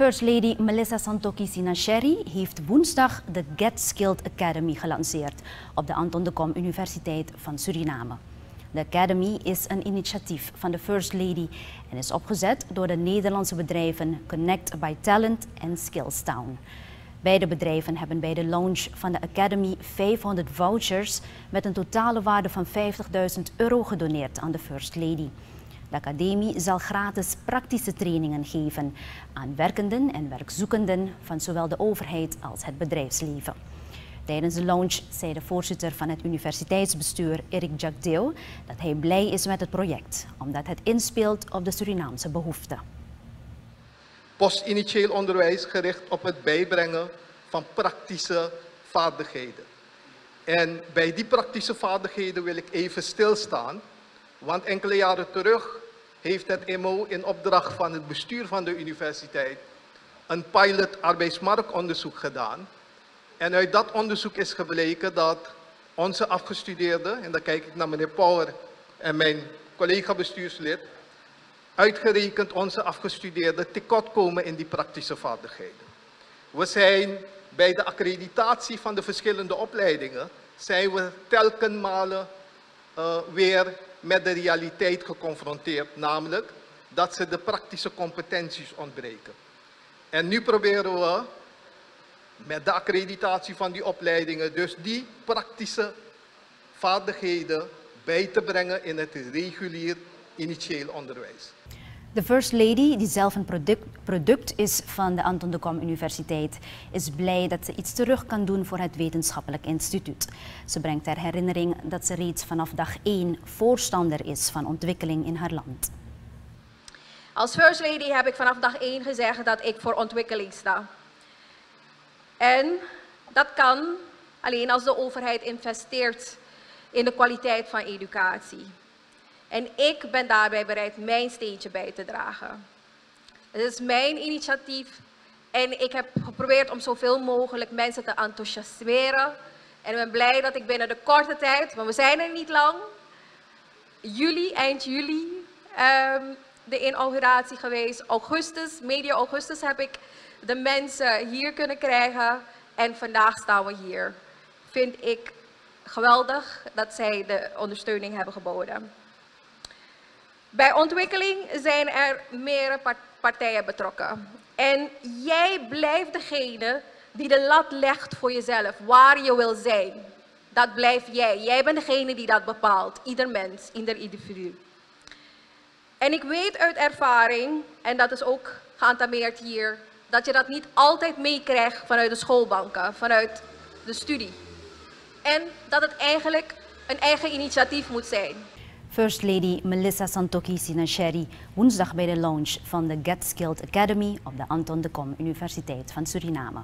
First Lady Melissa Santoki Sinacheri heeft woensdag de Get Skilled Academy gelanceerd op de Anton de Kom Universiteit van Suriname. De Academy is een initiatief van de First Lady en is opgezet door de Nederlandse bedrijven Connect by Talent en Skillstown. Beide bedrijven hebben bij de launch van de Academy 500 vouchers met een totale waarde van 50.000 euro gedoneerd aan de First Lady. De academie zal gratis praktische trainingen geven aan werkenden en werkzoekenden van zowel de overheid als het bedrijfsleven. Tijdens de launch zei de voorzitter van het universiteitsbestuur, Erik Jacdeo, dat hij blij is met het project, omdat het inspeelt op de Surinaamse behoeften. Postinitieel onderwijs gericht op het bijbrengen van praktische vaardigheden. En bij die praktische vaardigheden wil ik even stilstaan, want enkele jaren terug heeft het MO in opdracht van het bestuur van de universiteit een pilot arbeidsmarktonderzoek gedaan. En uit dat onderzoek is gebleken dat onze afgestudeerden, en dan kijk ik naar meneer Power en mijn collega bestuurslid, uitgerekend onze afgestudeerden tekortkomen in die praktische vaardigheden. We zijn bij de accreditatie van de verschillende opleidingen, zijn we telkenmalen uh, weer met de realiteit geconfronteerd, namelijk dat ze de praktische competenties ontbreken. En nu proberen we met de accreditatie van die opleidingen dus die praktische vaardigheden bij te brengen in het regulier initieel onderwijs. De First Lady, die zelf een product, product, is van de Anton de Kom Universiteit, is blij dat ze iets terug kan doen voor het Wetenschappelijk Instituut. Ze brengt ter herinnering dat ze reeds vanaf dag 1 voorstander is van ontwikkeling in haar land. Als First Lady heb ik vanaf dag 1 gezegd dat ik voor ontwikkeling sta. En dat kan alleen als de overheid investeert in de kwaliteit van educatie. En ik ben daarbij bereid mijn steentje bij te dragen. Het is mijn initiatief en ik heb geprobeerd om zoveel mogelijk mensen te enthousiasmeren. En ik ben blij dat ik binnen de korte tijd, want we zijn er niet lang, juli, eind juli, um, de inauguratie geweest. Augustus, medio augustus heb ik de mensen hier kunnen krijgen. En vandaag staan we hier. Vind ik geweldig dat zij de ondersteuning hebben geboden. Bij ontwikkeling zijn er meerdere partijen betrokken. En jij blijft degene die de lat legt voor jezelf, waar je wil zijn. Dat blijf jij. Jij bent degene die dat bepaalt. Ieder mens, ieder individu. En ik weet uit ervaring, en dat is ook geantameerd hier, dat je dat niet altijd meekrijgt vanuit de schoolbanken, vanuit de studie. En dat het eigenlijk een eigen initiatief moet zijn. First Lady Melissa Santoki Sinacheri woensdag bij de launch van de Get Skilled Academy op de Anton de Kom Universiteit van Suriname.